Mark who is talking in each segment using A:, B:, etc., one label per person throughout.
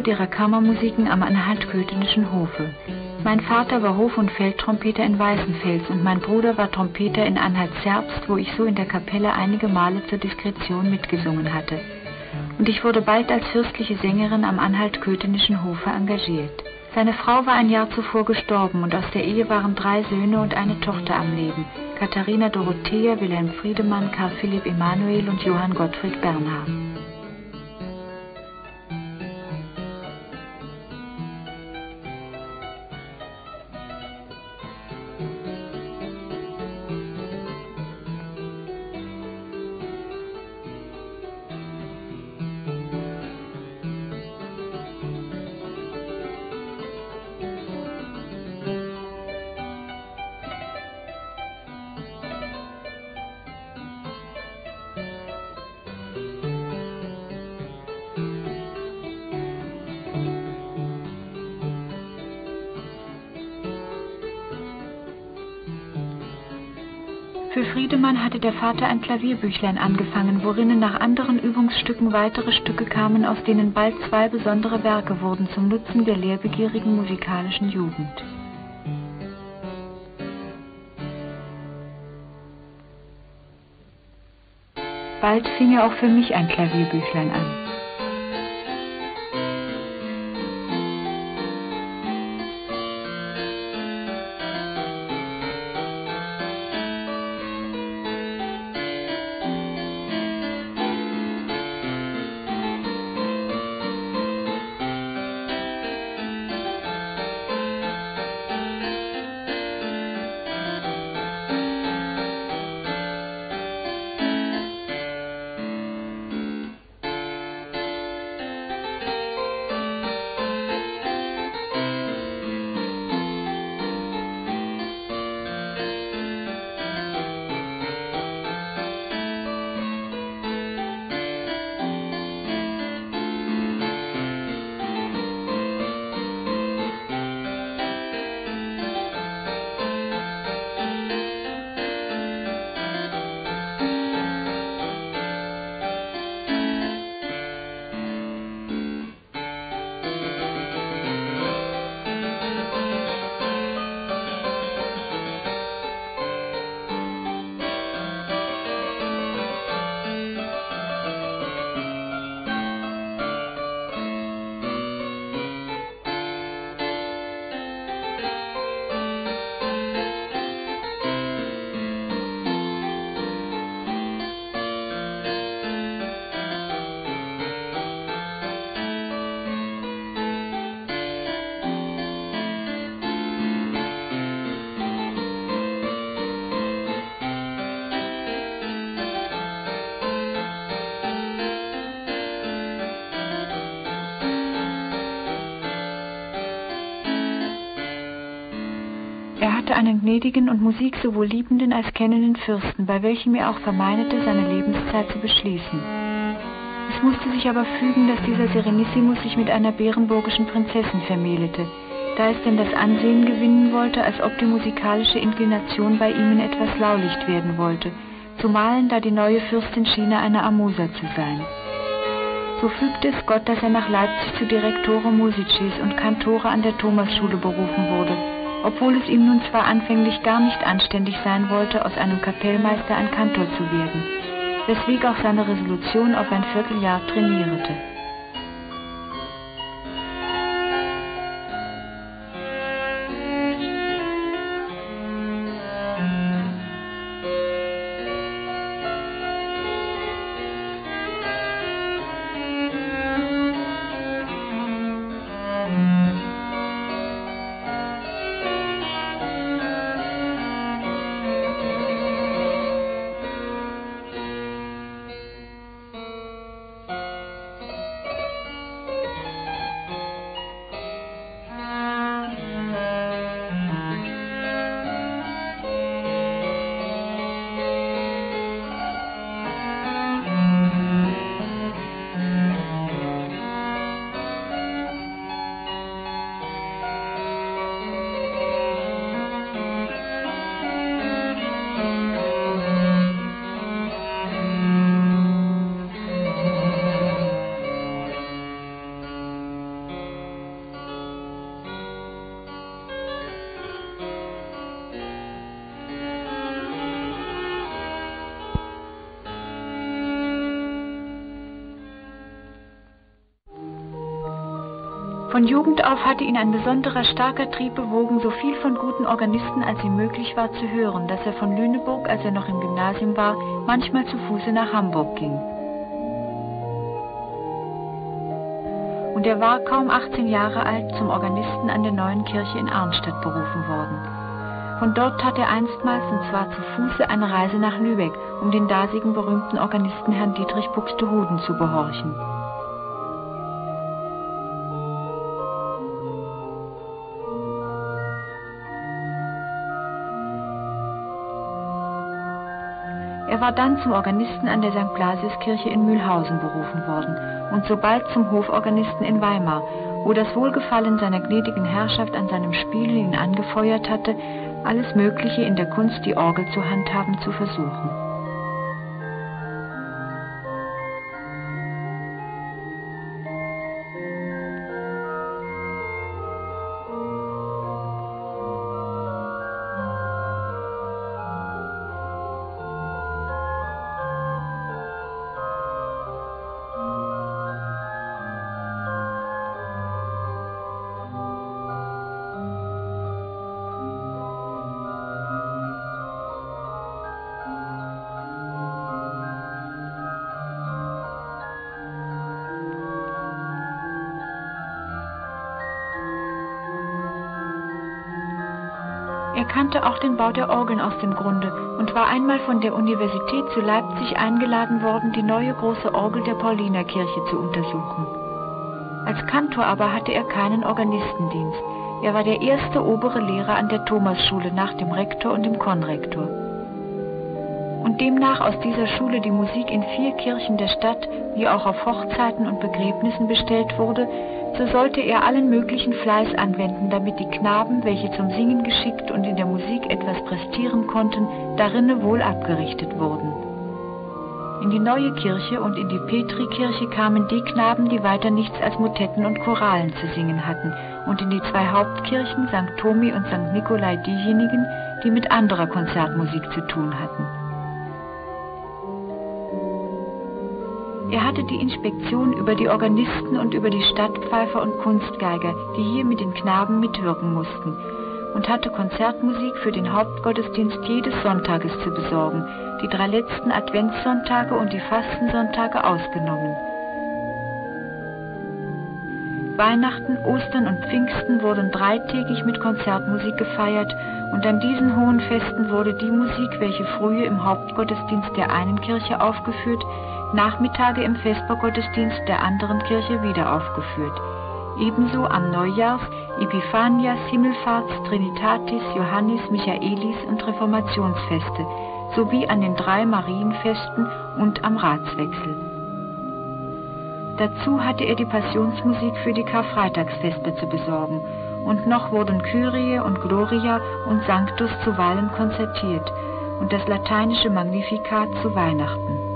A: Direktor derer Kammermusiken am Anhalt-Köthenischen Hofe. Mein Vater war Hof- und Feldtrompeter in Weißenfels und mein Bruder war Trompeter in Anhalt-Zerbst, wo ich so in der Kapelle einige Male zur Diskretion mitgesungen hatte. Und ich wurde bald als fürstliche Sängerin am Anhalt-Köthenischen Hofe engagiert. Seine Frau war ein Jahr zuvor gestorben und aus der Ehe waren drei Söhne und eine Tochter am Leben. Katharina Dorothea, Wilhelm Friedemann, Karl Philipp Emanuel und Johann Gottfried Bernhard. Für Friedemann hatte der Vater ein Klavierbüchlein angefangen, worinnen nach anderen Übungsstücken weitere Stücke kamen, aus denen bald zwei besondere Werke wurden zum Nutzen der lehrbegierigen musikalischen Jugend. Bald fing er auch für mich ein Klavierbüchlein an. Gnädigen und Musik sowohl liebenden als kennenden Fürsten, bei welchem er auch vermeinete, seine Lebenszeit zu beschließen. Es musste sich aber fügen, dass dieser Serenissimus sich mit einer bärenburgischen Prinzessin vermählete, da es denn das Ansehen gewinnen wollte, als ob die musikalische Inklination bei ihm in etwas Laulicht werden wollte, zumalen da die neue Fürstin schiene eine Amusa zu sein. So fügte es Gott, dass er nach Leipzig zu Direktore Musicis und Kantore an der Thomasschule berufen wurde, obwohl es ihm nun zwar anfänglich gar nicht anständig sein wollte, aus einem Kapellmeister ein Kantor zu werden, weswegen auch seine Resolution auf ein Vierteljahr trainierte. Von Jugend auf hatte ihn ein besonderer starker Trieb bewogen, so viel von guten Organisten als ihm möglich war zu hören, dass er von Lüneburg, als er noch im Gymnasium war, manchmal zu Fuße nach Hamburg ging. Und er war kaum 18 Jahre alt zum Organisten an der neuen Kirche in Arnstadt berufen worden. Von dort tat er einstmals, und zwar zu Fuße, eine Reise nach Lübeck, um den dasigen berühmten Organisten Herrn Dietrich Buxtehude zu behorchen. War dann zum Organisten an der St. Blasiuskirche in Mühlhausen berufen worden und sobald zum Hoforganisten in Weimar, wo das Wohlgefallen seiner gnädigen Herrschaft an seinem Spielen ihn angefeuert hatte, alles Mögliche in der Kunst, die Orgel zu handhaben, zu versuchen. Kannte auch den Bau der Orgeln aus dem Grunde und war einmal von der Universität zu Leipzig eingeladen worden, die neue große Orgel der Paulinerkirche zu untersuchen. Als Kantor aber hatte er keinen Organistendienst. Er war der erste obere Lehrer an der Thomasschule nach dem Rektor und dem Konrektor. Und demnach aus dieser Schule die Musik in vier Kirchen der Stadt, wie auch auf Hochzeiten und Begräbnissen bestellt wurde, so sollte er allen möglichen Fleiß anwenden, damit die Knaben, welche zum Singen geschickt und in der Musik etwas prestieren konnten, darinne wohl abgerichtet wurden. In die neue Kirche und in die Petrikirche kamen die Knaben, die weiter nichts als Motetten und Choralen zu singen hatten, und in die zwei Hauptkirchen, St. Tomi und St. Nikolai, diejenigen, die mit anderer Konzertmusik zu tun hatten. Er hatte die Inspektion über die Organisten und über die Stadtpfeifer und Kunstgeiger, die hier mit den Knaben mitwirken mussten, und hatte Konzertmusik für den Hauptgottesdienst jedes Sonntages zu besorgen, die drei letzten Adventssonntage und die Fastensonntage ausgenommen. Weihnachten, Ostern und Pfingsten wurden dreitägig mit Konzertmusik gefeiert und an diesen hohen Festen wurde die Musik, welche früher im Hauptgottesdienst der einen Kirche aufgeführt, Nachmittage im Vespergottesdienst der anderen Kirche wieder aufgeführt. Ebenso am Neujahrs, Epiphanias, Himmelfahrts, Trinitatis, Johannis, Michaelis und Reformationsfeste sowie an den drei Marienfesten und am Ratswechsel. Dazu hatte er die Passionsmusik für die Karfreitagsfeste zu besorgen und noch wurden Kyrie und Gloria und Sanctus zuweilen konzertiert und das lateinische Magnificat zu Weihnachten.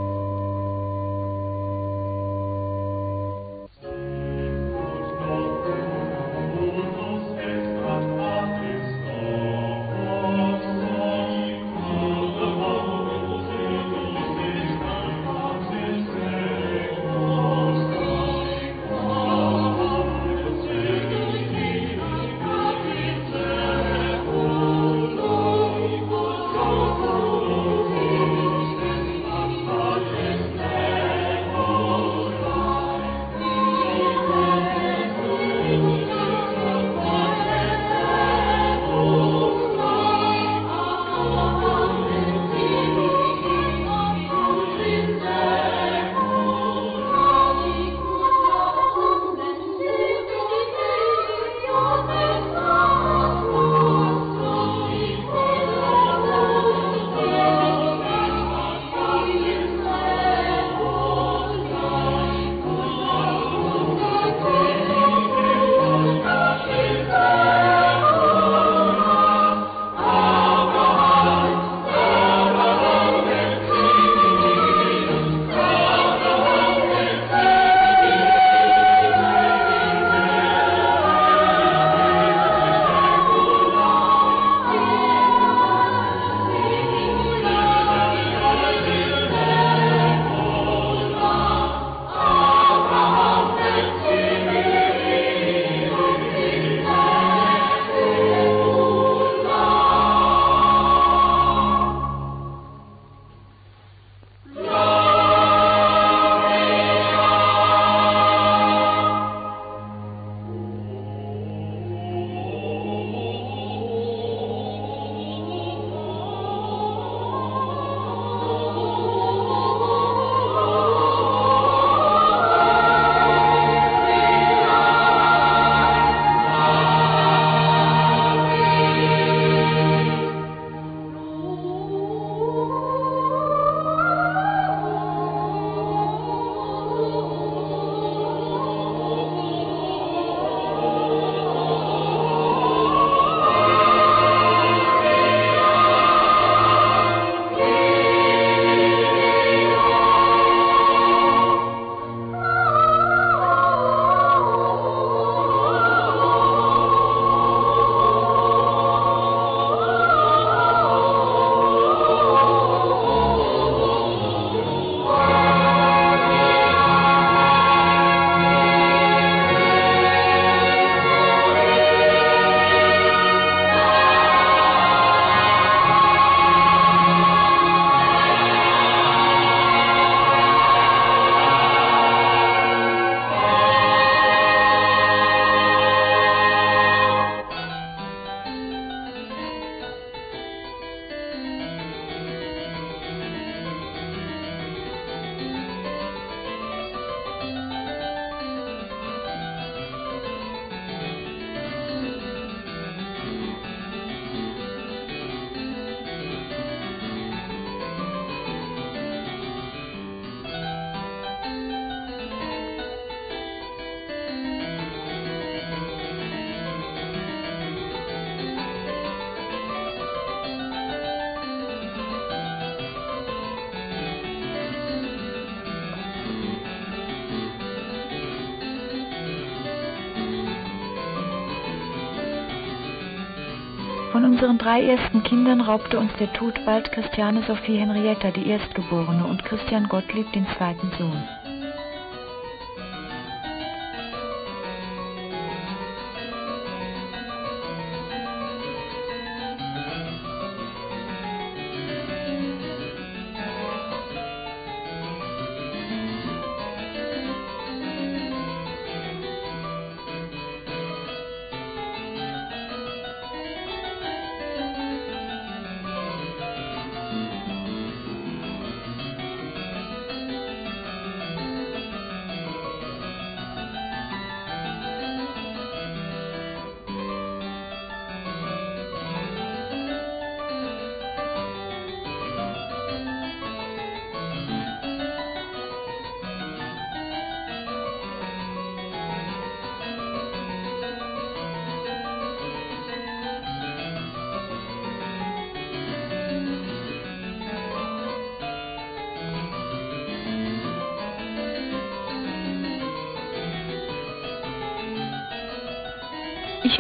A: Unseren drei ersten Kindern raubte uns der Tod bald Christiane Sophie Henrietta, die Erstgeborene, und Christian Gottlieb, den zweiten Sohn.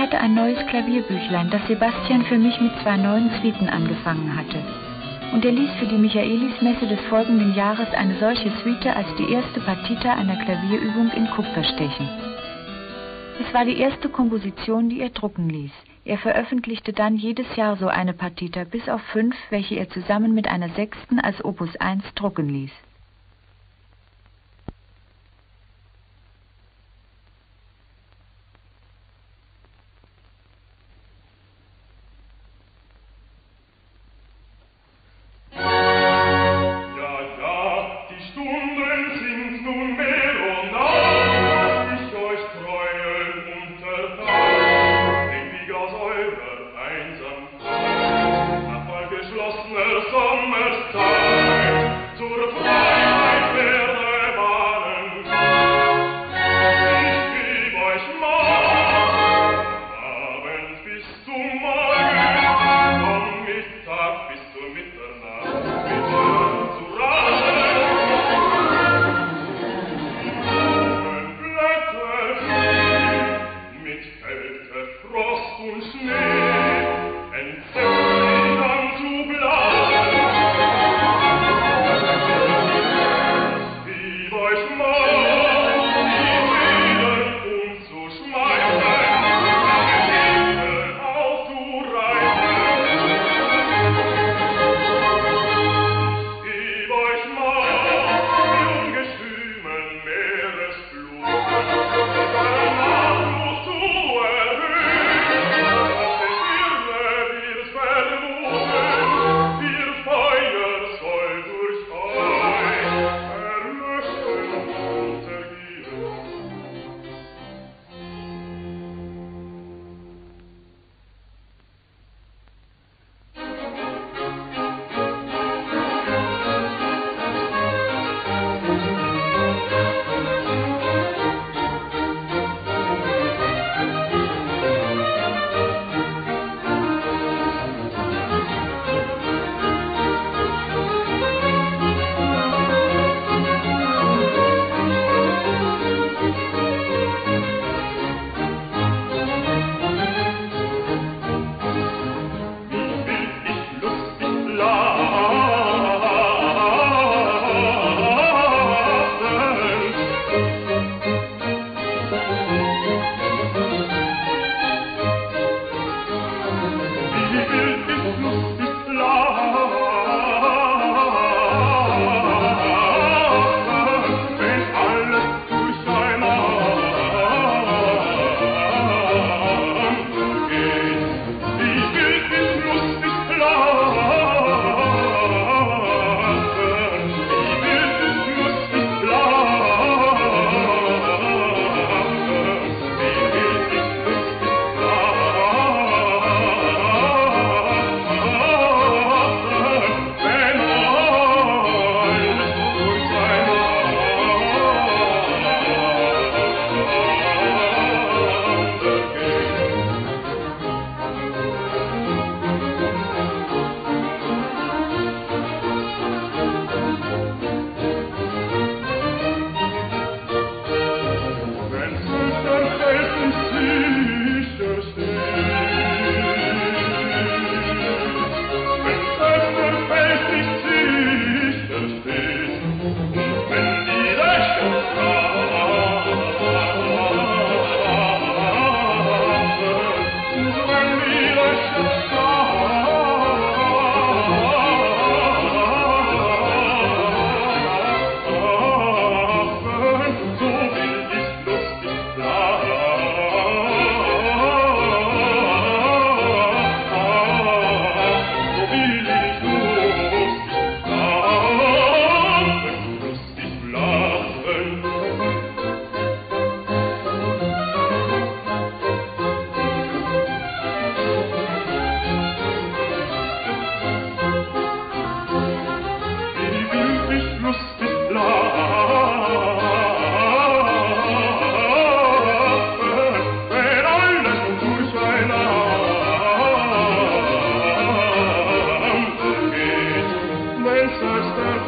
A: Hatte ein neues Klavierbüchlein, das Sebastian für mich mit zwei neuen Suiten angefangen hatte. Und er ließ für die Michaelismesse des folgenden Jahres eine solche Suite als die erste Partita einer Klavierübung in Kupfer stechen. Es war die erste Komposition, die er drucken ließ. Er veröffentlichte dann jedes Jahr so eine Partita bis auf fünf, welche er zusammen mit einer sechsten als Opus 1 drucken ließ.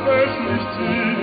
A: es nicht sieht.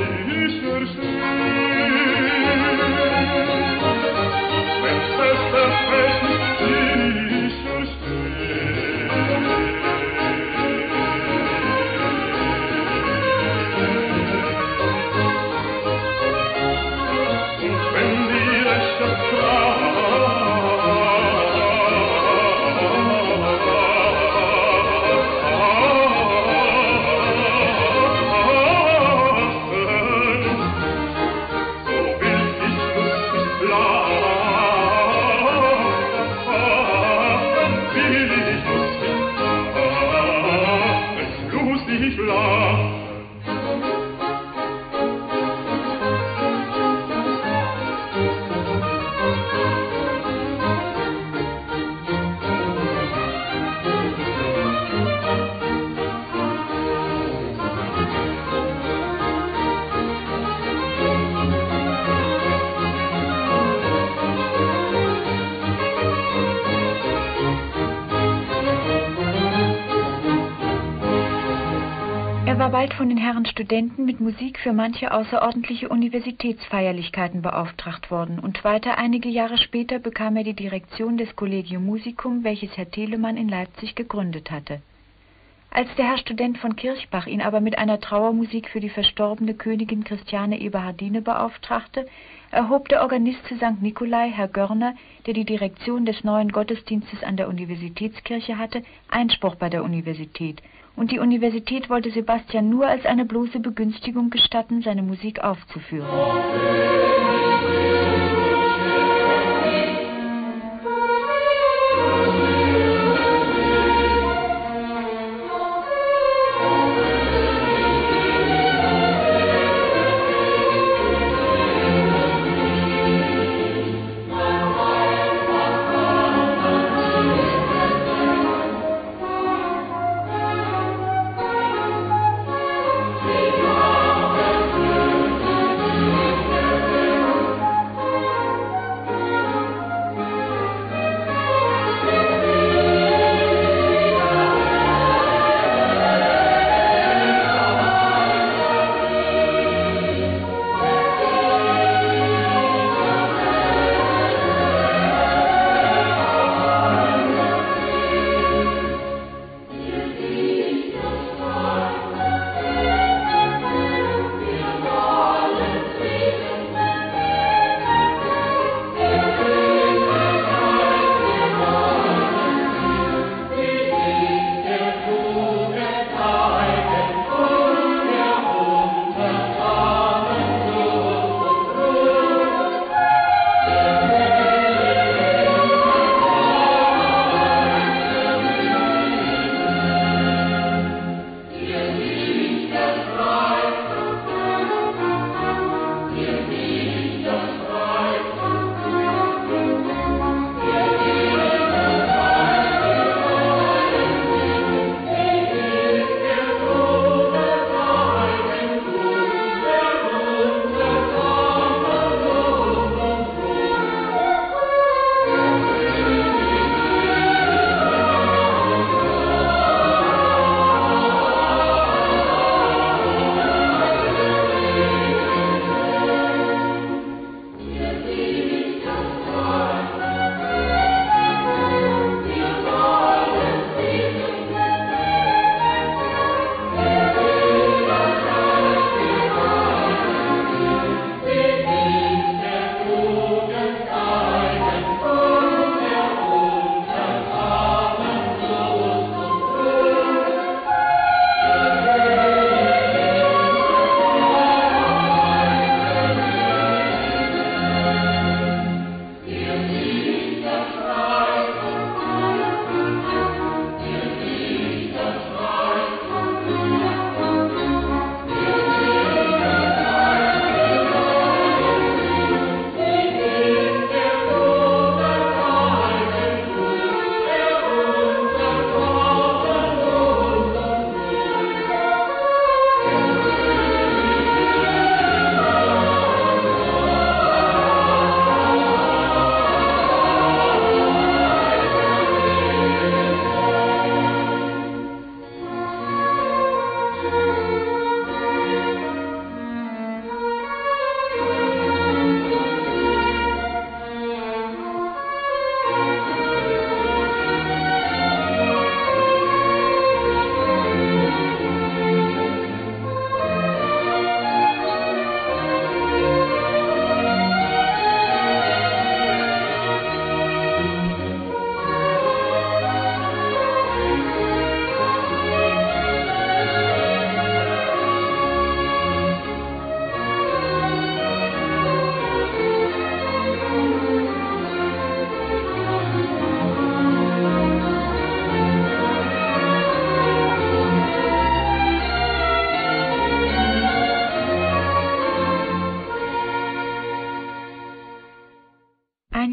A: Herren Studenten mit Musik für manche außerordentliche Universitätsfeierlichkeiten beauftragt worden und weiter einige Jahre später bekam er die Direktion des Collegium Musicum, welches Herr Telemann in Leipzig gegründet hatte. Als der Herr Student von Kirchbach ihn aber mit einer Trauermusik für die verstorbene Königin Christiane Eberhardine beauftragte, erhob der Organist zu St. Nikolai, Herr Görner, der die Direktion des neuen Gottesdienstes an der Universitätskirche hatte, Einspruch bei der Universität, und die Universität wollte Sebastian nur als eine bloße Begünstigung gestatten, seine Musik aufzuführen.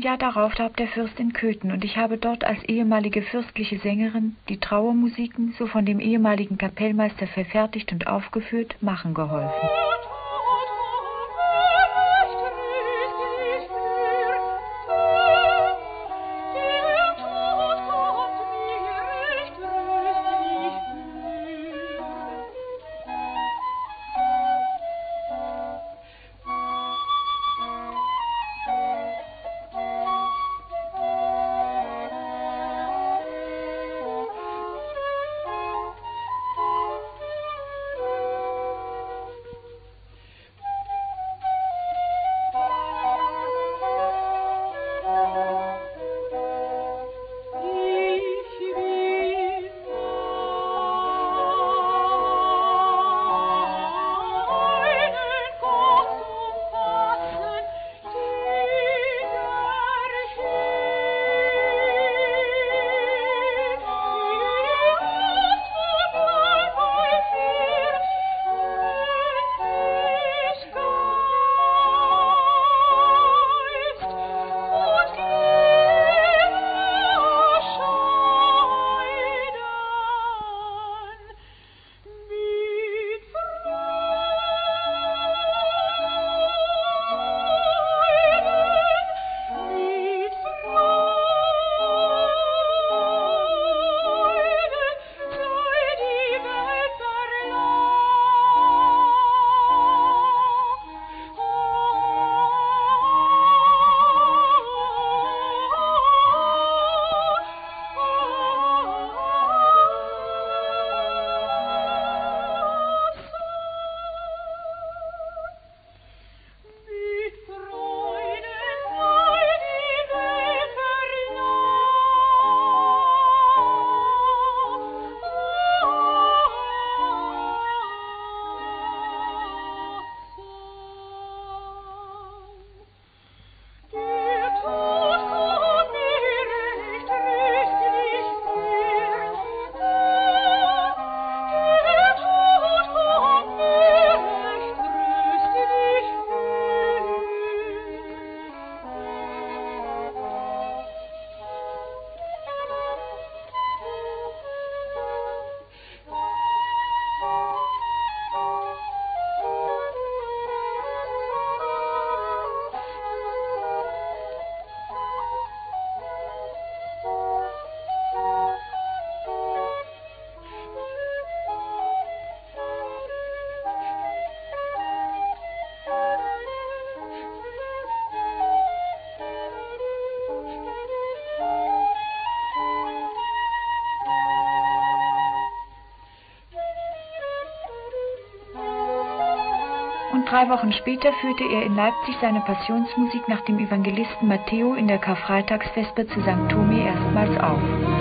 A: Jahr darauf starb der Fürst in Köthen und ich habe dort als ehemalige fürstliche Sängerin die Trauermusiken, so von dem ehemaligen Kapellmeister verfertigt und aufgeführt, machen geholfen. Drei Wochen später führte er in Leipzig seine Passionsmusik nach dem Evangelisten Matteo in der Karfreitagsvesper zu St. Thome erstmals auf.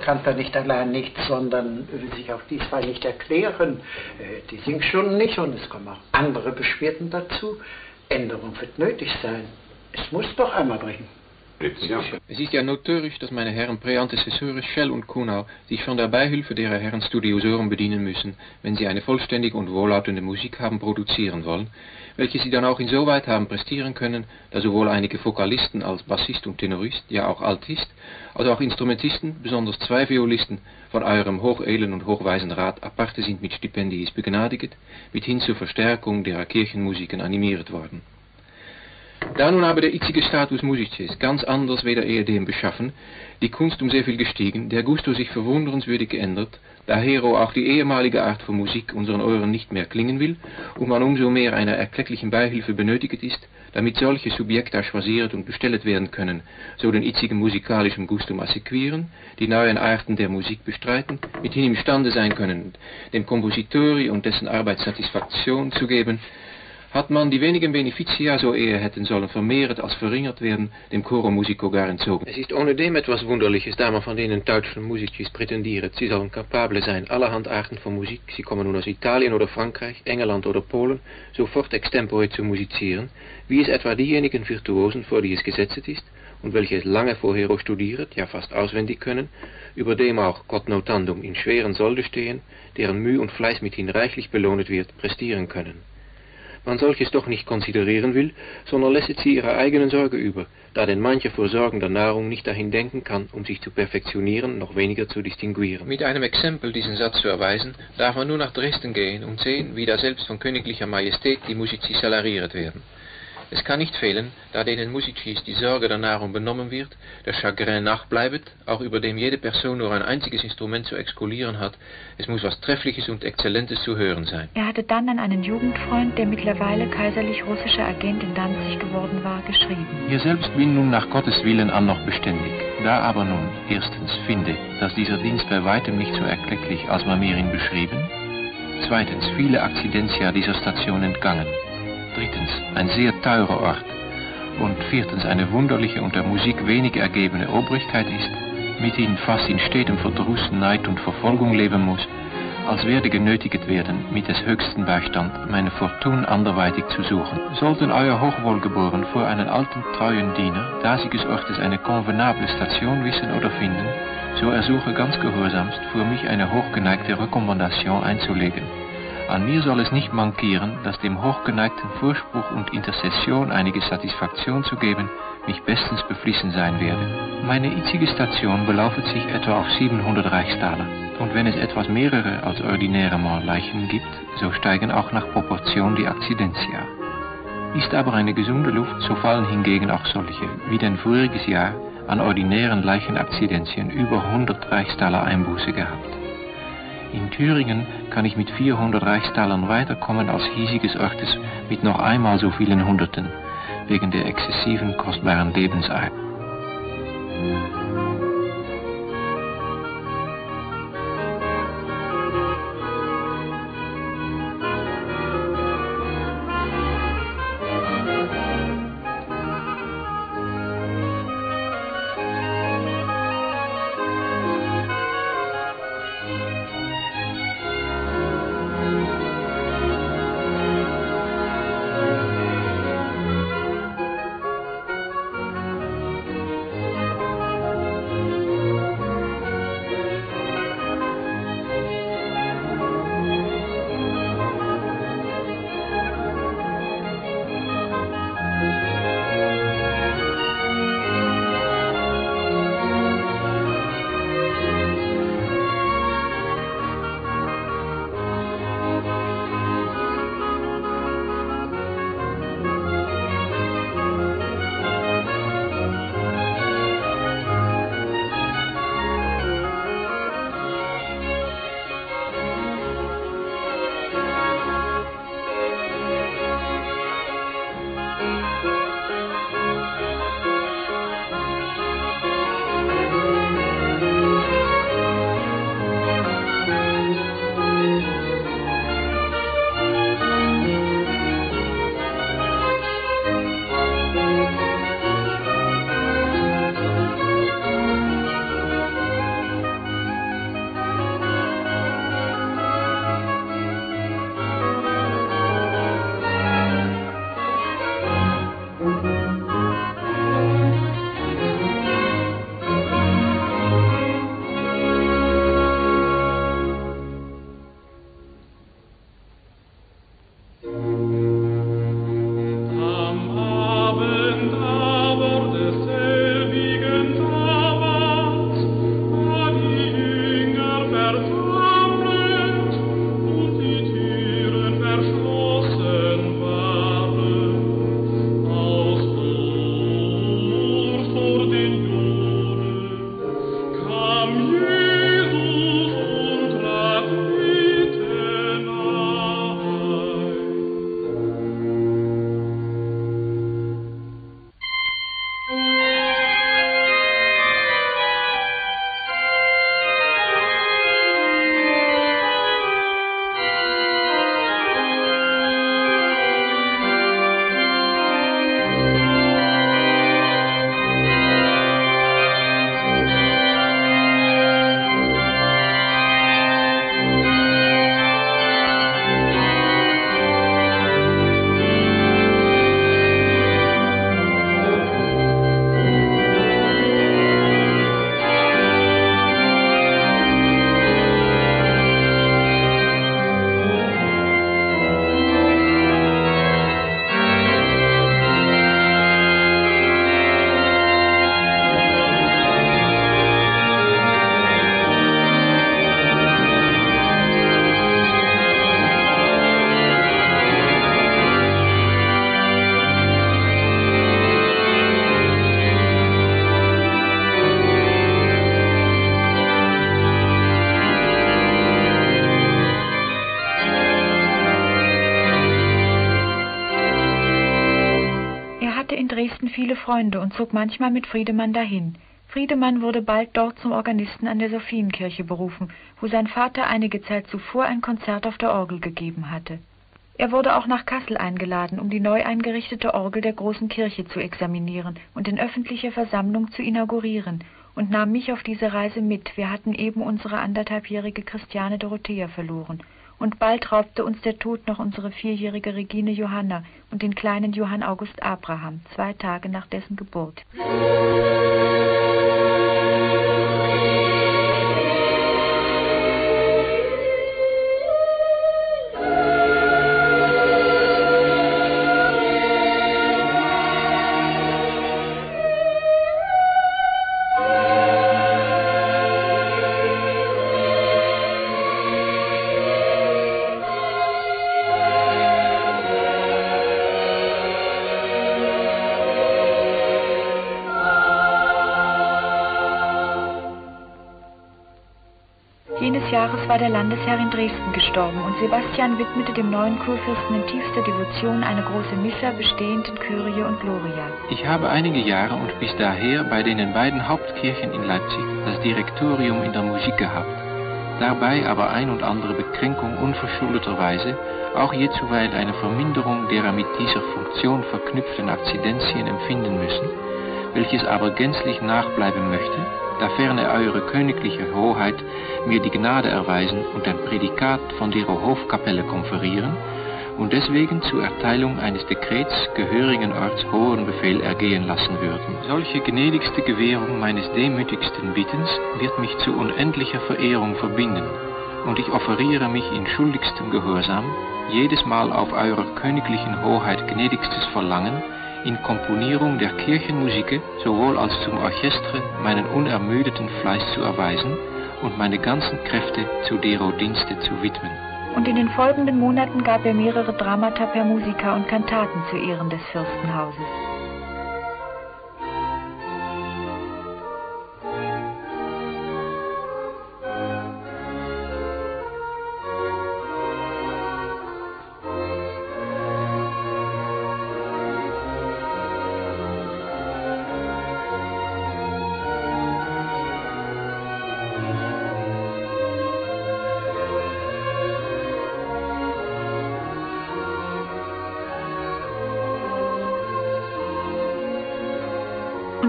B: Dieser Kanter nicht allein nichts, sondern will sich auch diesmal nicht erklären. Äh, die Singstunden nicht und es kommen auch andere Beschwerden dazu. Änderung wird nötig sein. Es muss doch einmal bringen.
C: Es ist ja notorisch, dass meine Herren Präantecessoren Schell und Kunau sich von der Beihilfe derer Herren Studiosoren bedienen müssen, wenn sie eine vollständig und wohllautende Musik haben produzieren wollen, welche sie dann auch insoweit haben prestieren können, da sowohl einige Vokalisten als Bassist und Tenorist, ja auch Altist, als auch Instrumentisten, besonders zwei Violisten, von eurem hochedlen und hochweisen Rat aparte sind mit Stipendiis begnadiget, mithin zur Verstärkung derer Kirchenmusiken animiert worden. Da nun aber der itzige Status musicis ganz anders weder ehedem beschaffen, die Kunst um sehr viel gestiegen, der Gusto sich verwundernswürdig geändert, dahero auch die ehemalige Art von Musik unseren Ohren nicht mehr klingen will und man umso mehr einer erklecklichen Beihilfe benötigt ist, damit solche Subjekta schwasiert und bestellet werden können, so den itzigen musikalischen Gustum assequieren, die neuen Arten der Musik bestreiten, mithin imstande sein können, dem Kompositori und dessen Arbeit Satisfaktion zu geben, hat man die wenigen Beneficia, so eher hätten sollen vermehrt als verringert werden, dem Coro Musico gar entzogen. Es ist ohne dem etwas Wunderliches, da man von denen deutschen Musicis prätendiert, sie sollen kapabel sein, allerhand Arten von Musik, sie kommen nun aus Italien oder Frankreich, Engeland oder Polen, sofort extempore zu musizieren, wie es etwa diejenigen Virtuosen, vor die es gesetzt ist, und welche es lange vorher studiert, ja fast auswendig können, über dem auch Gott notandum in schweren Solde stehen, deren Mühe und Fleiß mit ihnen reichlich belohnet wird, prestieren können man solches doch nicht konsiderieren will, sondern lässet sie ihrer eigenen Sorge über, da denn mancher vor Sorgen der Nahrung nicht dahin denken kann, um sich zu perfektionieren, noch weniger zu distinguieren. Mit einem Exempel diesen Satz zu erweisen, darf man nur nach Dresden gehen und sehen, wie da selbst von königlicher Majestät die Musici salariert werden. Es kann nicht fehlen, da denen Musicis die Sorge der Nahrung benommen wird, der Chagrin nachbleibet, auch über dem jede Person nur ein einziges Instrument zu exkulieren hat, es muss was Treffliches und Exzellentes zu hören sein.
A: Er hatte dann an einen Jugendfreund, der mittlerweile kaiserlich-russischer Agent in Danzig geworden war, geschrieben.
C: Ihr selbst bin nun nach Gottes Willen an noch beständig. Da aber nun, erstens, finde, dass dieser Dienst bei weitem nicht so erklecklich, als man mir ihn beschrieben, zweitens, viele Akzidentia dieser Station entgangen, drittens ein sehr teurer Ort und viertens eine wunderliche und der Musik wenig ergebene Obrigkeit ist, mit ihnen fast in stetem Verdruss, Neid und Verfolgung leben muss, als werde genötigt werden, mit des höchsten Beistand meine Fortun anderweitig zu suchen. Sollten euer Hochwohlgeboren vor einen alten treuen Diener dasiges Ortes eine konvenable Station wissen oder finden, so ersuche ganz gehorsamst, für mich eine hochgeneigte Rekommandation einzulegen an mir soll es nicht mankieren, dass dem hochgeneigten Vorspruch und Intercession einige Satisfaktion zu geben, mich bestens beflissen sein werde. Meine itzige Station belaufet sich etwa auf 700 Reichstaler, und wenn es etwas mehrere als ordinäre Leichen gibt, so steigen auch nach Proportion die Akzidentia. Ist aber eine gesunde Luft, so fallen hingegen auch solche, wie denn voriges Jahr, an ordinären Leichenakzidenzien über 100 Reichstaler Einbuße gehabt. In Thüringen kann ich mit 400 Reichstalern weiterkommen als hiesiges Ortes mit noch einmal so vielen Hunderten, wegen der exzessiven kostbaren Lebensart.
A: Freunde und zog manchmal mit Friedemann dahin. Friedemann wurde bald dort zum Organisten an der Sophienkirche berufen, wo sein Vater einige Zeit zuvor ein Konzert auf der Orgel gegeben hatte. Er wurde auch nach Kassel eingeladen, um die neu eingerichtete Orgel der großen Kirche zu examinieren und in öffentlicher Versammlung zu inaugurieren und nahm mich auf diese Reise mit. Wir hatten eben unsere anderthalbjährige Christiane Dorothea verloren. Und bald raubte uns der Tod noch unsere vierjährige Regine Johanna und den kleinen Johann August Abraham, zwei Tage nach dessen Geburt. Jahres war der Landesherr in Dresden gestorben und Sebastian widmete dem neuen Kurfürsten in tiefster Devotion eine große Missa bestehend in Kyrie und Gloria.
C: Ich habe einige Jahre und bis daher bei den beiden Hauptkirchen in Leipzig das Direktorium in der Musik gehabt, dabei aber ein und andere Bekränkung unverschuldeterweise, auch je zuweilen eine Verminderung derer mit dieser Funktion verknüpften Akzidenzien empfinden müssen, welches aber gänzlich nachbleiben möchte, da ferne Eure Königliche Hoheit mir die Gnade erweisen und ein Prädikat von derer Hofkapelle konferieren und deswegen zur Erteilung eines Dekrets gehörigen Orts hohen Befehl ergehen lassen würden. Solche gnädigste Gewährung meines demütigsten Bittens wird mich zu unendlicher Verehrung verbinden, und ich offeriere mich in schuldigstem Gehorsam, jedes Mal auf eurer königlichen Hoheit gnädigstes Verlangen, in Komponierung der Kirchenmusik sowohl als zum Orchestre meinen unermüdeten Fleiß zu erweisen und meine ganzen Kräfte zu dero Dienste zu widmen.
A: Und in den folgenden Monaten gab er mehrere Dramata per Musica und Kantaten zu Ehren des Fürstenhauses.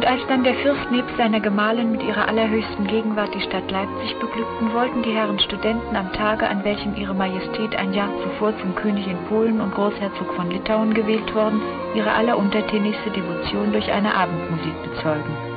A: Und als dann der Fürst nebst seiner Gemahlin mit ihrer allerhöchsten Gegenwart die Stadt Leipzig beglückten, wollten die Herren Studenten am Tage, an welchem ihre Majestät ein Jahr zuvor zum König in Polen und Großherzog von Litauen gewählt worden, ihre alleruntertänigste Devotion durch eine Abendmusik bezeugen.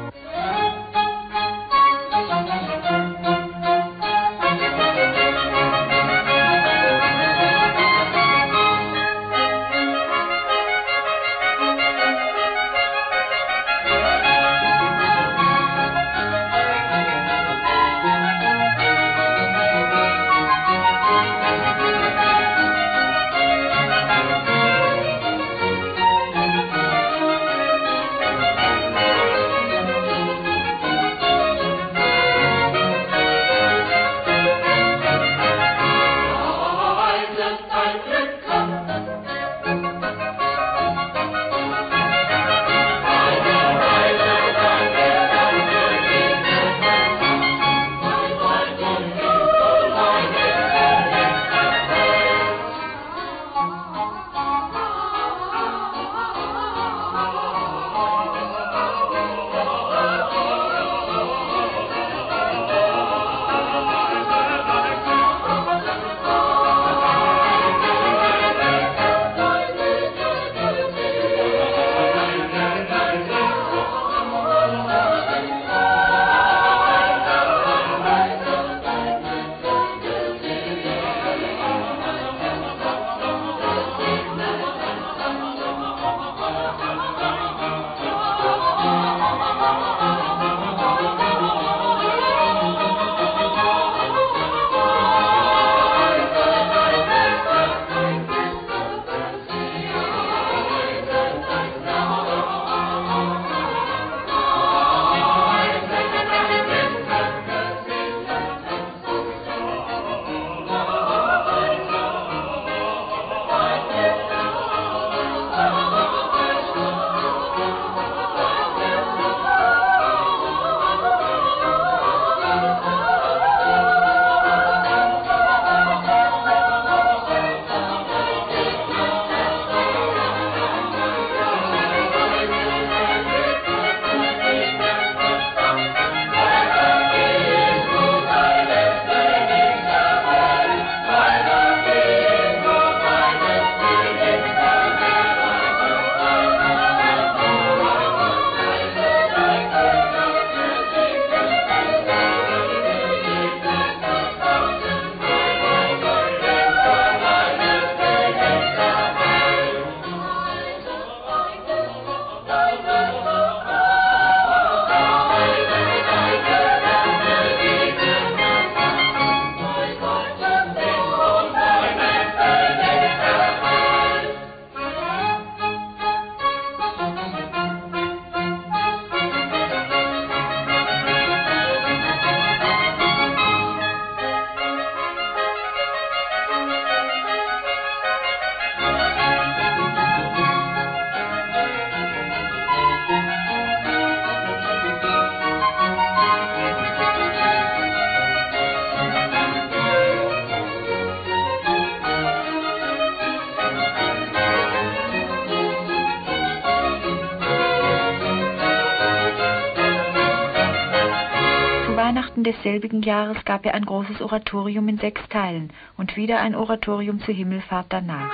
A: Jahres gab er ein großes Oratorium in sechs Teilen und wieder ein Oratorium zur Himmelfahrt danach.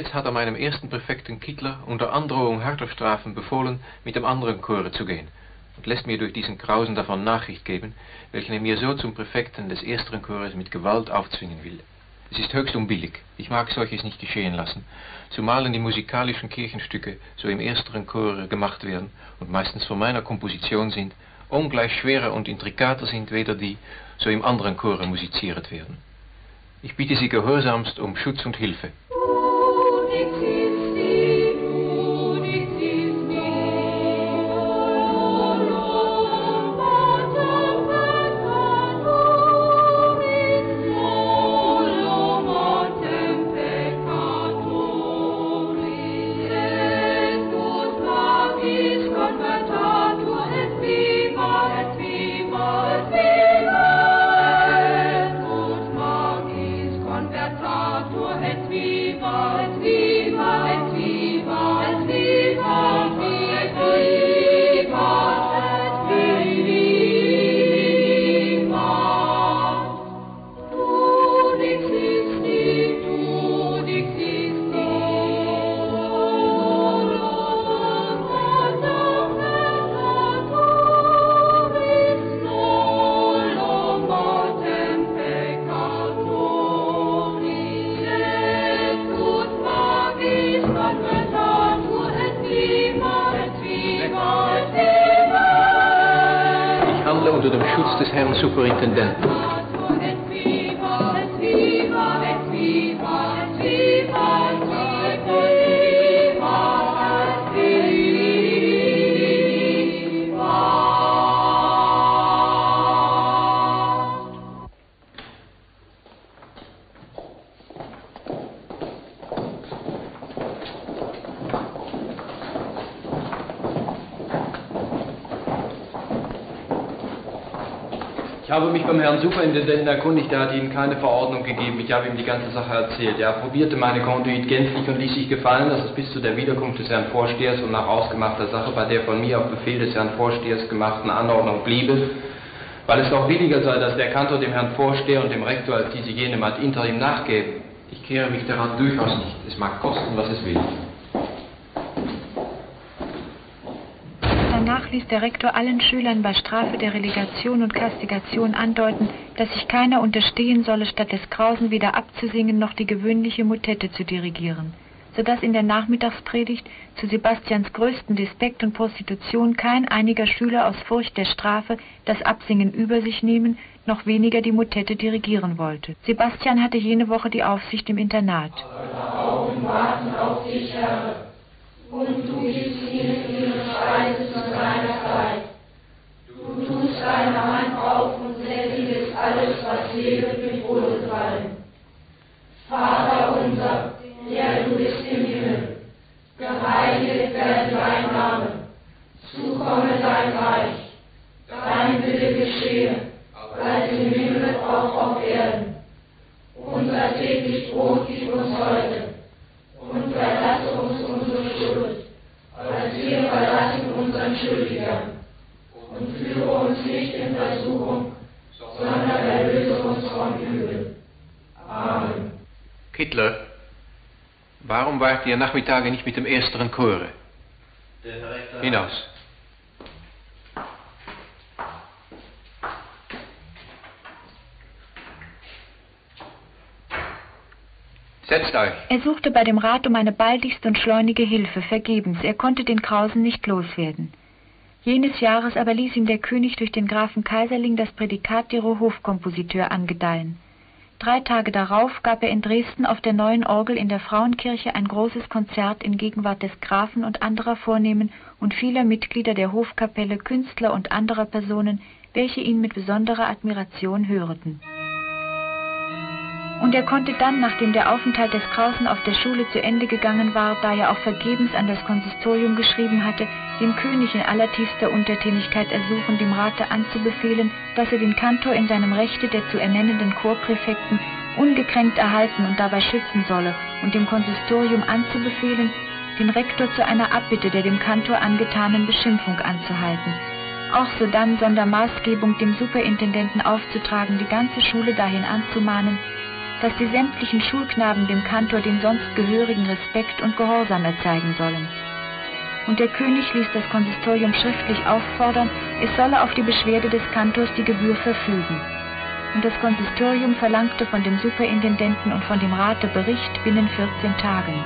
D: Jetzt hat er meinem ersten Präfekten Kittler unter Androhung harter Strafen befohlen, mit dem anderen Chore zu gehen, und lässt mir durch diesen Krausen davon Nachricht geben, welchen er mir so zum Präfekten des ersteren Chores mit Gewalt aufzwingen will. Es ist höchst unbillig, ich mag solches nicht geschehen lassen, zumal die musikalischen Kirchenstücke so im ersteren Chore gemacht werden und meistens von meiner Komposition sind, ungleich schwerer und intrikater sind weder die, so im anderen Chore musiziert werden. Ich bitte Sie gehorsamst um Schutz und Hilfe.
E: Ich habe mich beim Herrn Superintendenten erkundigt, er hat Ihnen keine Verordnung gegeben. Ich habe ihm die ganze Sache erzählt. Er probierte meine Konduit gänzlich und ließ sich gefallen, dass es bis zu der Wiederkunft des Herrn Vorstehers und nach ausgemachter Sache bei der von mir auf Befehl des Herrn Vorstehers gemachten Anordnung bliebe, weil es doch billiger sei, dass der Kantor dem Herrn Vorsteher und dem Rektor als diese jenem ad interim nachgeben.
C: Ich kehre mich daran durchaus nicht. Es mag kosten, was es will.
A: Danach ließ der Rektor allen Schülern bei Strafe der Relegation und Kastigation andeuten, dass sich keiner unterstehen solle, statt des Krausen weder abzusingen noch die gewöhnliche Motette zu dirigieren, so dass in der Nachmittagspredigt zu Sebastians größten Despekt und Prostitution kein einiger Schüler aus Furcht der Strafe das Absingen über sich nehmen, noch weniger die Motette dirigieren wollte. Sebastian hatte jene Woche die Aufsicht im Internat.
D: Alle Augen warten auf dich, Herr und du gibst ihnen ihre Speise zu deiner Zeit. Du tust deine Hand auf und sättigest alles, was lebt, mit Wohlgefallen. Vater unser, der du bist im Himmel, geheiligt werde dein Name, zukomme dein Reich, dein Wille geschehe, als im Himmel auch auf Erden. Unser täglich Brot gib uns heute und verlasse uns unsere Schuld, als wir verlassen unseren Schuldigern. Und führe uns nicht in Versuchung, sondern erlöse uns vom Übel. Amen.
C: Kittler, warum wart ihr Nachmittage nicht mit dem ersteren Chore? Hinaus. Setzt euch.
A: Er suchte bei dem Rat um eine baldigste und schleunige Hilfe, vergebens, er konnte den Krausen nicht loswerden. Jenes Jahres aber ließ ihm der König durch den Grafen Kaiserling das Prädikat Dero Hofkompositeur angedeihen. Drei Tage darauf gab er in Dresden auf der neuen Orgel in der Frauenkirche ein großes Konzert in Gegenwart des Grafen und anderer Vornehmen und vieler Mitglieder der Hofkapelle, Künstler und anderer Personen, welche ihn mit besonderer Admiration hörten. Und er konnte dann, nachdem der Aufenthalt des Krausen auf der Schule zu Ende gegangen war, da er auch vergebens an das Konsistorium geschrieben hatte, dem König in allertiefster Untertänigkeit ersuchen, dem Rate anzubefehlen, dass er den Kantor in seinem Rechte der zu ernennenden Chorpräfekten ungekränkt erhalten und dabei schützen solle und dem Konsistorium anzubefehlen, den Rektor zu einer Abbitte der dem Kantor angetanen Beschimpfung anzuhalten, auch sodann Sondermaßgebung dem Superintendenten aufzutragen, die ganze Schule dahin anzumahnen, dass die sämtlichen Schulknaben dem Kantor den sonst gehörigen Respekt und Gehorsam erzeigen sollen. Und der König ließ das Konsistorium schriftlich auffordern, es solle auf die Beschwerde des Kantors die Gebühr verfügen. Und das Konsistorium verlangte von dem Superintendenten und von dem Rate Bericht binnen 14 Tagen.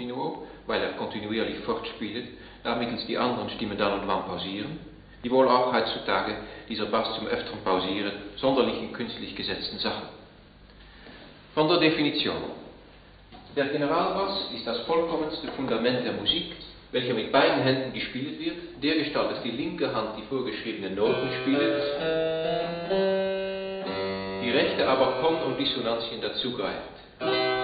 C: Continuo, weil er kontinuierlich fortspielt, damit die anderen Stimmen dann und wann pausieren, die wohl auch heutzutage dieser Bass zum öfteren Pausieren sonderlich in künstlich gesetzten Sachen. Von der Definition. Der Generalbass ist das vollkommenste Fundament der Musik, welcher mit beiden Händen gespielt wird, dergestalt, dass die linke Hand die vorgeschriebenen Noten spielt, die rechte aber Kon- und Dissonanzien dazugreift.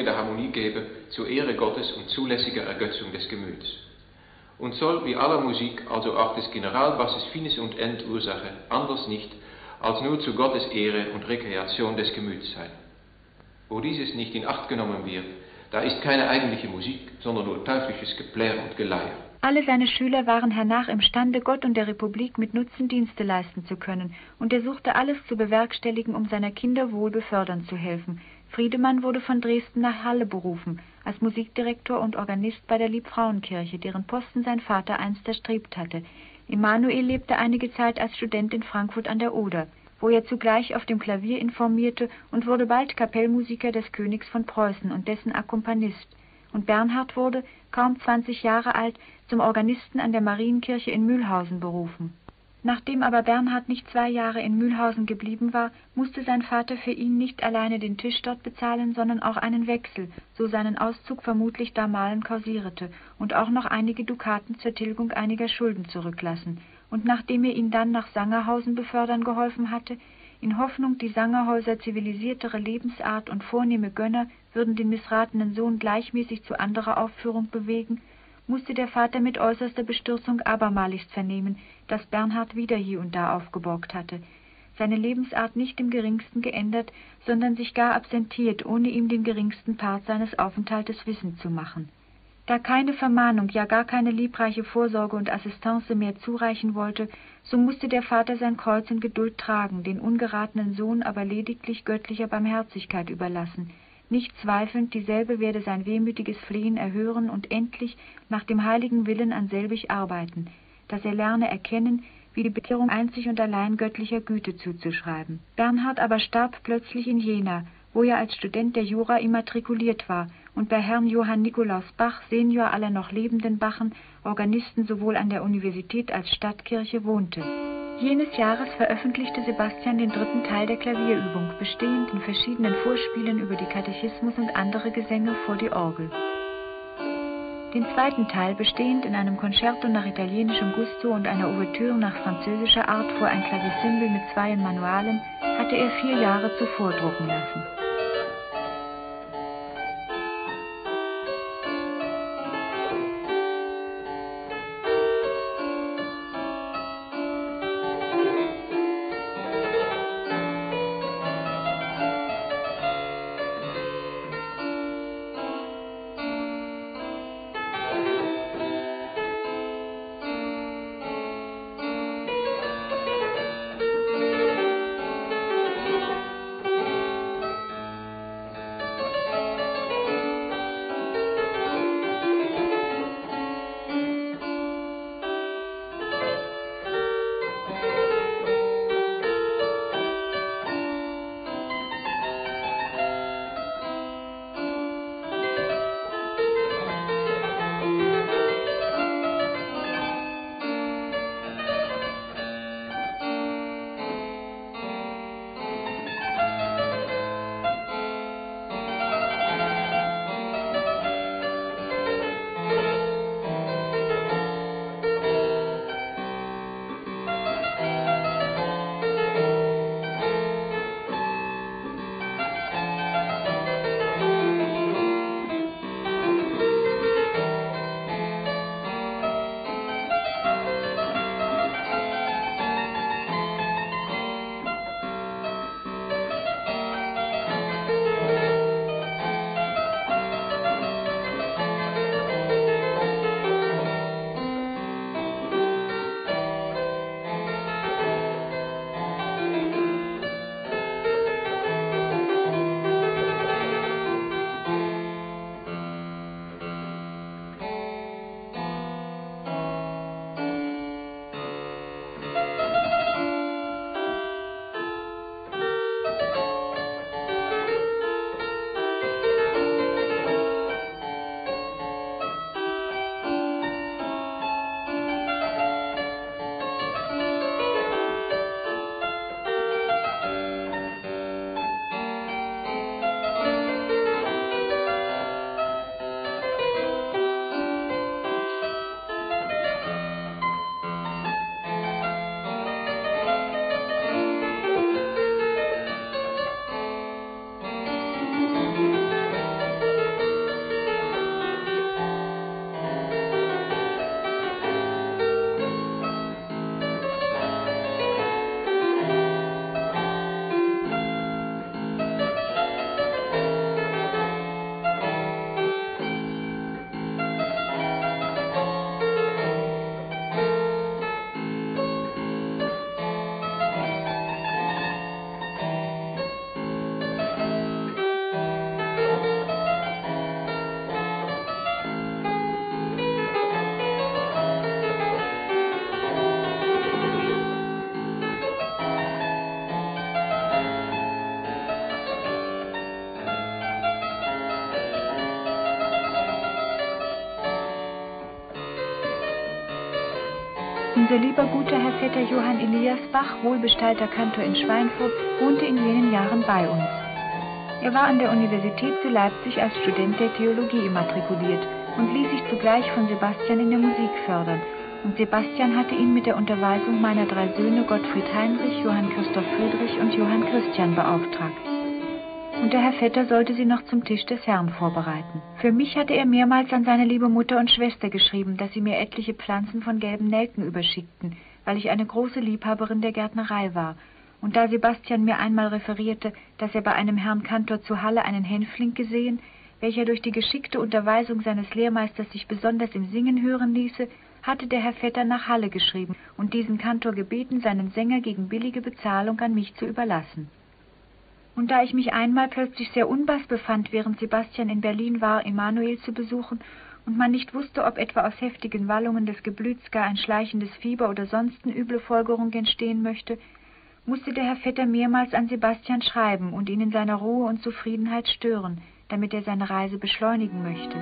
C: Eine wohlklingende Harmonie gebe zur Ehre Gottes und zulässiger Ergötzung des Gemüts. Und soll wie aller Musik, also auch des Generalbasses Finis und Endursache, anders nicht als nur zu Gottes Ehre und Rekreation des Gemüts sein. Wo dieses nicht in Acht genommen wird, da ist keine eigentliche Musik, sondern nur teuflisches Geplär und Geleier.
A: Alle seine Schüler waren hernach imstande, Gott und der Republik mit Nutzen Dienste leisten zu können, und er suchte alles zu bewerkstelligen, um seiner Kinder wohl befördern zu helfen. Friedemann wurde von Dresden nach Halle berufen, als Musikdirektor und Organist bei der Liebfrauenkirche, deren Posten sein Vater einst erstrebt hatte. Emanuel lebte einige Zeit als Student in Frankfurt an der Oder, wo er zugleich auf dem Klavier informierte und wurde bald Kapellmusiker des Königs von Preußen und dessen Akkompanist. Und Bernhard wurde, kaum 20 Jahre alt, zum Organisten an der Marienkirche in Mühlhausen berufen. Nachdem aber Bernhard nicht zwei Jahre in Mühlhausen geblieben war, musste sein Vater für ihn nicht alleine den Tisch dort bezahlen, sondern auch einen Wechsel, so seinen Auszug vermutlich damalen kausierte, und auch noch einige Dukaten zur Tilgung einiger Schulden zurücklassen. Und nachdem er ihn dann nach Sangerhausen befördern geholfen hatte, in Hoffnung, die Sangerhäuser zivilisiertere Lebensart und vornehme Gönner würden den missratenen Sohn gleichmäßig zu anderer Aufführung bewegen, musste der Vater mit äußerster Bestürzung abermaligst vernehmen, dass Bernhard wieder hier und da aufgeborgt hatte, seine Lebensart nicht im geringsten geändert, sondern sich gar absentiert, ohne ihm den geringsten Part seines Aufenthaltes wissend zu machen. Da keine Vermahnung, ja gar keine liebreiche Vorsorge und Assistance mehr zureichen wollte, so musste der Vater sein Kreuz in Geduld tragen, den ungeratenen Sohn aber lediglich göttlicher Barmherzigkeit überlassen, nicht zweifelnd, dieselbe werde sein wehmütiges Flehen erhören und endlich nach dem heiligen Willen an selbig arbeiten, dass er lerne erkennen, wie die Bekehrung einzig und allein göttlicher Güte zuzuschreiben. Bernhard aber starb plötzlich in Jena, wo er als Student der Jura immatrikuliert war und bei Herrn Johann Nikolaus Bach, Senior aller noch lebenden Bachen, Organisten sowohl an der Universität als Stadtkirche, wohnte. Jenes Jahres veröffentlichte Sebastian den dritten Teil der Klavierübung, bestehend in verschiedenen Vorspielen über die Katechismus und andere Gesänge vor die Orgel. Den zweiten Teil, bestehend in einem Concerto nach italienischem Gusto und einer Ouvertüre nach französischer Art vor ein Klaviersimbel mit zwei Manualen, hatte er vier Jahre zuvor drucken lassen. Unser lieber guter Herr Vetter Johann Elias Bach, wohlbestallter Kantor in Schweinfurt, wohnte in jenen Jahren bei uns. Er war an der Universität zu Leipzig als Student der Theologie immatrikuliert und ließ sich zugleich von Sebastian in der Musik fördern. Und Sebastian hatte ihn mit der Unterweisung meiner drei Söhne Gottfried Heinrich, Johann Christoph Friedrich und Johann Christian beauftragt und der Herr Vetter sollte sie noch zum Tisch des Herrn vorbereiten. Für mich hatte er mehrmals an seine liebe Mutter und Schwester geschrieben, dass sie mir etliche Pflanzen von gelben Nelken überschickten, weil ich eine große Liebhaberin der Gärtnerei war. Und da Sebastian mir einmal referierte, dass er bei einem Herrn Kantor zu Halle einen Hänfling gesehen, welcher durch die geschickte Unterweisung seines Lehrmeisters sich besonders im Singen hören ließe, hatte der Herr Vetter nach Halle geschrieben und diesen Kantor gebeten, seinen Sänger gegen billige Bezahlung an mich zu überlassen. Und da ich mich einmal plötzlich sehr unbass befand, während Sebastian in Berlin war, Emanuel zu besuchen, und man nicht wusste, ob etwa aus heftigen Wallungen des Geblüts gar ein schleichendes Fieber oder sonst eine üble Folgerung entstehen möchte, musste der Herr Vetter mehrmals an Sebastian schreiben und ihn in seiner Ruhe und Zufriedenheit stören, damit er seine Reise beschleunigen möchte.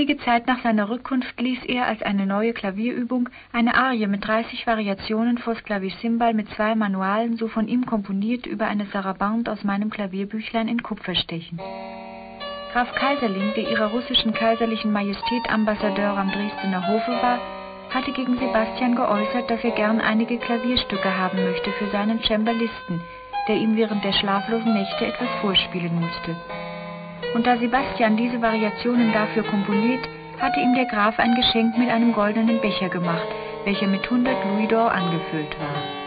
A: Einige Zeit nach seiner Rückkunft ließ er als eine neue Klavierübung eine Arie mit 30 Variationen vors Klaviersimbal mit zwei Manualen, so von ihm komponiert, über eine Sarabande aus meinem Klavierbüchlein in Kupfer stechen. Graf Kaiserling, der ihrer russischen kaiserlichen Majestät Ambassadeur am Dresdner Hofe war, hatte gegen Sebastian geäußert, dass er gern einige Klavierstücke haben möchte für seinen Cembalisten, der ihm während der schlaflosen Nächte etwas vorspielen musste und da Sebastian diese Variationen dafür komponiert, hatte ihm der Graf ein Geschenk mit einem goldenen Becher gemacht, welcher mit 100 Louisdor angefüllt war.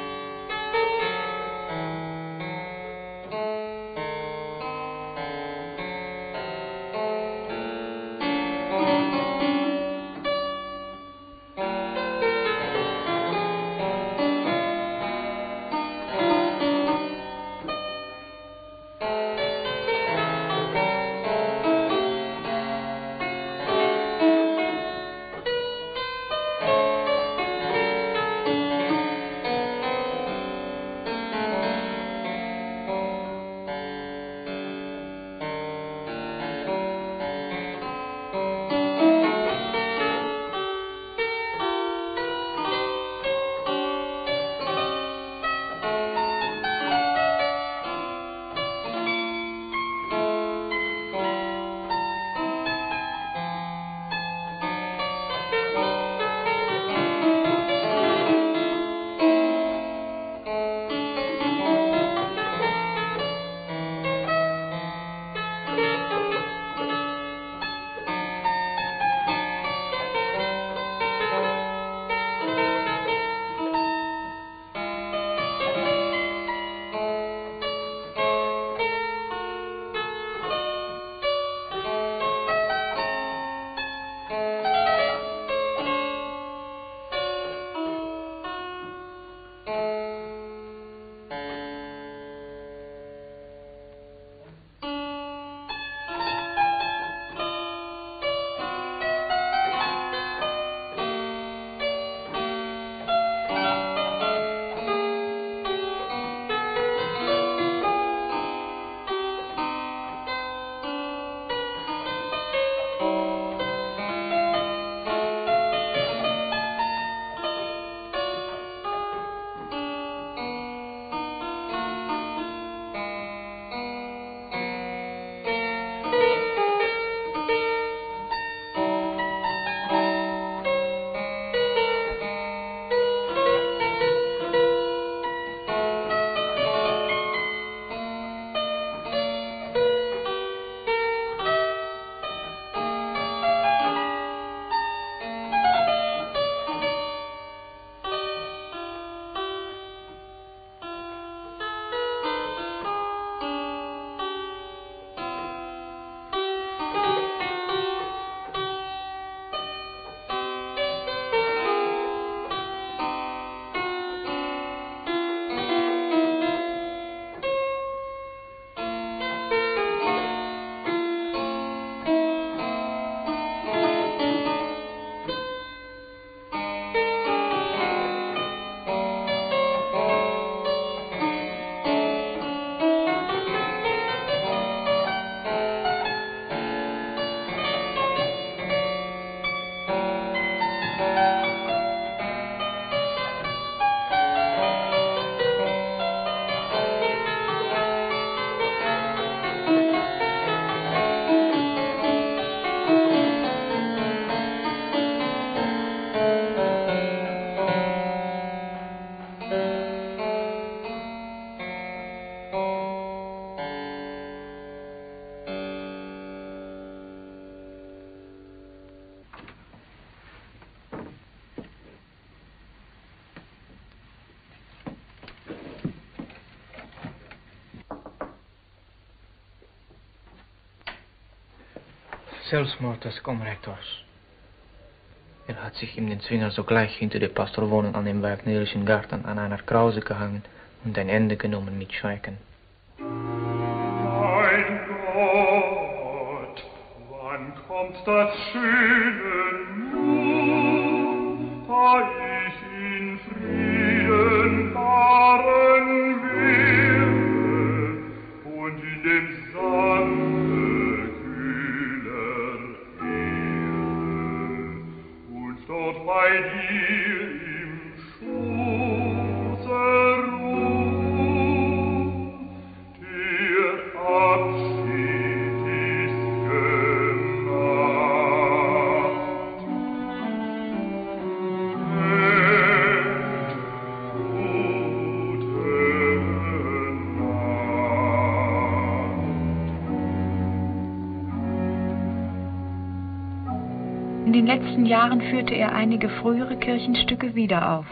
F: Selbstmord des Komrektors. Er hat sich in den Zwinger sogleich hinter der Pastorwohnung an dem Wagnerischen Garten an einer Krause gehangen und ein Ende genommen mit Schrecken.
A: Mein Gott, wann kommt das schöne
G: letzten Jahren führte er einige frühere Kirchenstücke wieder auf.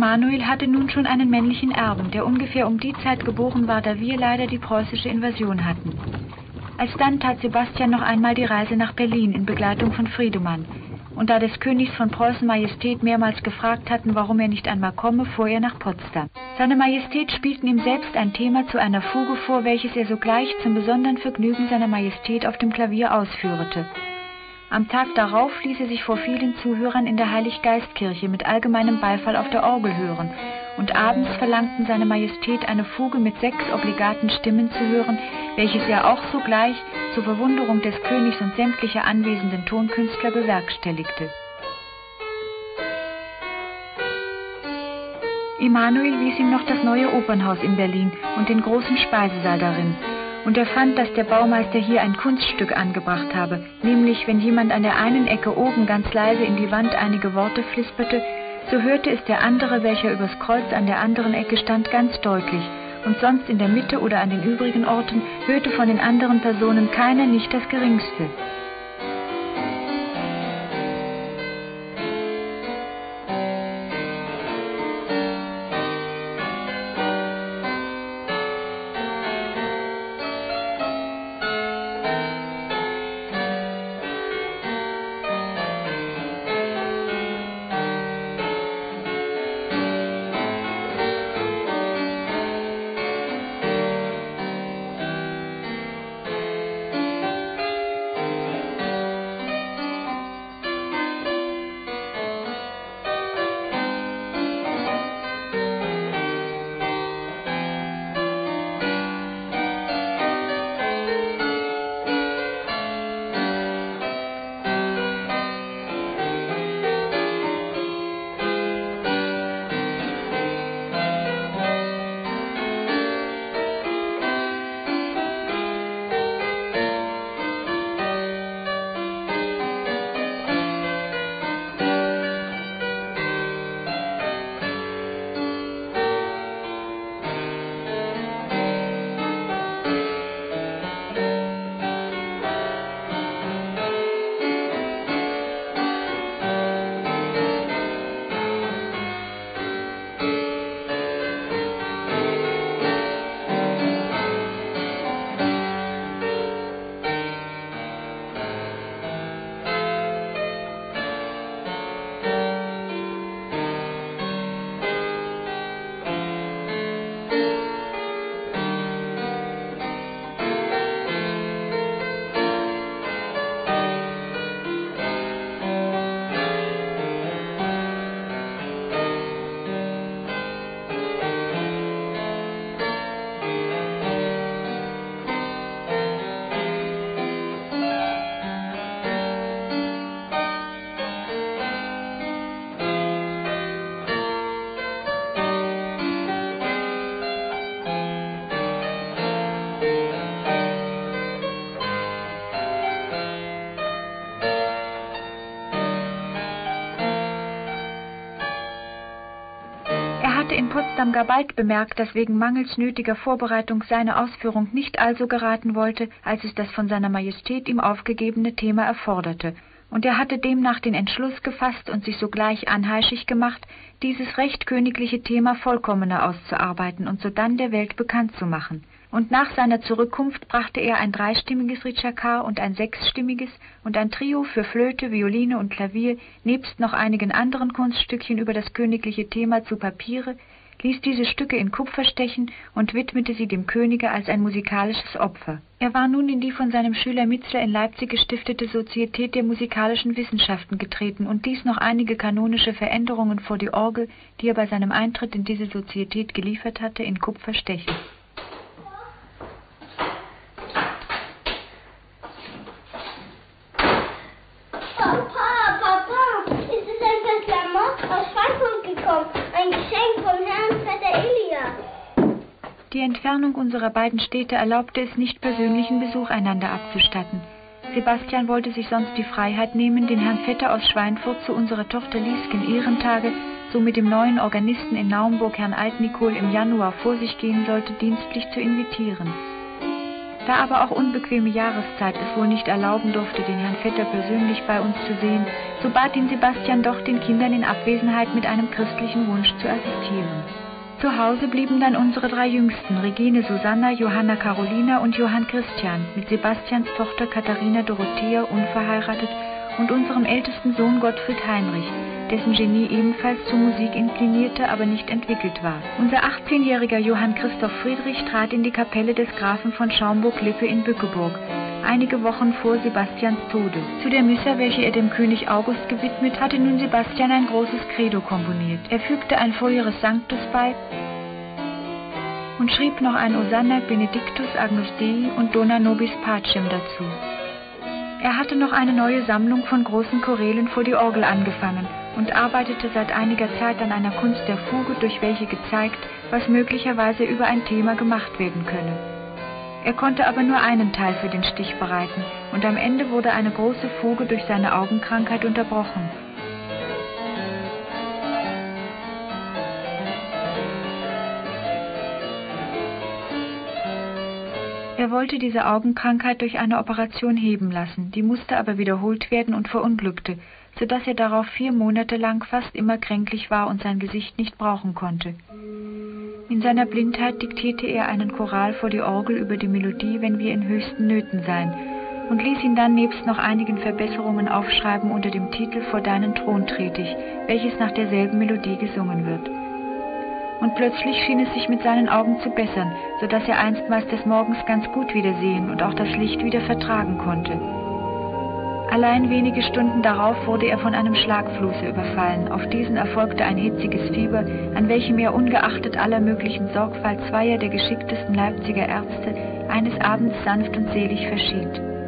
A: Emanuel hatte nun schon einen männlichen Erben, der ungefähr um die Zeit geboren war, da wir leider die preußische Invasion hatten. Alsdann tat Sebastian noch einmal die Reise nach Berlin in Begleitung von Friedemann. Und da des Königs von Preußen Majestät mehrmals gefragt hatten, warum er nicht einmal komme, fuhr er nach Potsdam. Seine Majestät spielten ihm selbst ein Thema zu einer Fuge vor, welches er sogleich zum besonderen Vergnügen seiner Majestät auf dem Klavier ausführete. Am Tag darauf ließ er sich vor vielen Zuhörern in der Heiliggeistkirche mit allgemeinem Beifall auf der Orgel hören, und abends verlangten seine Majestät eine Fuge mit sechs obligaten Stimmen zu hören, welches er auch sogleich zur Verwunderung des Königs und sämtlicher anwesenden Tonkünstler bewerkstelligte. Emanuel wies ihm noch das neue Opernhaus in Berlin und den großen Speisesaal darin, und er fand, dass der Baumeister hier ein Kunststück angebracht habe, nämlich wenn jemand an der einen Ecke oben ganz leise in die Wand einige Worte flisperte, so hörte es der andere, welcher übers Kreuz an der anderen Ecke stand, ganz deutlich, und sonst in der Mitte oder an den übrigen Orten hörte von den anderen Personen keiner nicht das geringste. Potsdam gar bald bemerkt, dass wegen mangels nötiger Vorbereitung seine Ausführung nicht also geraten wollte, als es das von seiner Majestät ihm aufgegebene Thema erforderte, und er hatte demnach den Entschluss gefasst und sich sogleich anheischig gemacht, dieses recht königliche Thema vollkommener auszuarbeiten und sodann der Welt bekannt zu machen. Und nach seiner Zurückkunft brachte er ein dreistimmiges Ritschakar und ein sechsstimmiges und ein Trio für Flöte, Violine und Klavier nebst noch einigen anderen Kunststückchen über das königliche Thema zu Papiere, ließ diese Stücke in Kupfer stechen und widmete sie dem Könige als ein musikalisches Opfer. Er war nun in die von seinem Schüler Mitzler in Leipzig gestiftete Sozietät der musikalischen Wissenschaften getreten und dies noch einige kanonische Veränderungen vor die Orgel, die er bei seinem Eintritt in diese Sozietät geliefert hatte, in Kupfer stechen.
H: Papa, Papa, es ist ein Verklamott aus Frankfurt gekommen. Ein Geschenk vom Herrn Vetter Elia.
A: Die Entfernung unserer beiden Städte erlaubte es nicht, persönlichen Besuch einander abzustatten. Sebastian wollte sich sonst die Freiheit nehmen, den Herrn Vetter aus Schweinfurt zu unserer Tochter Liesken Ehrentage, so mit dem neuen Organisten in Naumburg, Herrn Altnikol, im Januar vor sich gehen sollte, dienstlich zu invitieren. Da aber auch unbequeme Jahreszeit es wohl nicht erlauben durfte, den Herrn Vetter persönlich bei uns zu sehen, so bat ihn Sebastian doch, den Kindern in Abwesenheit mit einem christlichen Wunsch zu assistieren. Zu Hause blieben dann unsere drei Jüngsten, Regine Susanna, Johanna Carolina und Johann Christian, mit Sebastians Tochter Katharina Dorothea unverheiratet und unserem ältesten Sohn Gottfried Heinrich, dessen Genie ebenfalls zur Musik inklinierte, aber nicht entwickelt war. Unser 18-jähriger Johann Christoph Friedrich trat in die Kapelle des Grafen von Schaumburg-Lippe in Bückeburg, einige Wochen vor Sebastians Tode. Zu der Missa, welche er dem König August gewidmet, hatte nun Sebastian ein großes Credo komponiert. Er fügte ein Foliores Sanctus bei und schrieb noch ein Osanna Benedictus Agnus Dei und Dona Nobis Pacem dazu. Er hatte noch eine neue Sammlung von großen Chorälen vor die Orgel angefangen und arbeitete seit einiger Zeit an einer Kunst der Fuge, durch welche gezeigt, was möglicherweise über ein Thema gemacht werden könne. Er konnte aber nur einen Teil für den Stich bereiten, und am Ende wurde eine große Fuge durch seine Augenkrankheit unterbrochen. Er wollte diese Augenkrankheit durch eine Operation heben lassen, die musste aber wiederholt werden und verunglückte, so dass er darauf vier Monate lang fast immer kränklich war und sein Gesicht nicht brauchen konnte. In seiner Blindheit diktierte er einen Choral vor die Orgel über die Melodie, wenn wir in höchsten Nöten seien, und ließ ihn dann nebst noch einigen Verbesserungen aufschreiben unter dem Titel Vor deinen Thron trete ich, welches nach derselben Melodie gesungen wird. Und plötzlich schien es sich mit seinen Augen zu bessern, so dass er einstmals des Morgens ganz gut wieder sehen und auch das Licht wieder vertragen konnte. Allein wenige Stunden darauf wurde er von einem Schlagflusse überfallen. Auf diesen erfolgte ein hitziges Fieber, an welchem er ungeachtet aller möglichen Sorgfalt zweier der geschicktesten Leipziger Ärzte eines Abends sanft und selig verschied.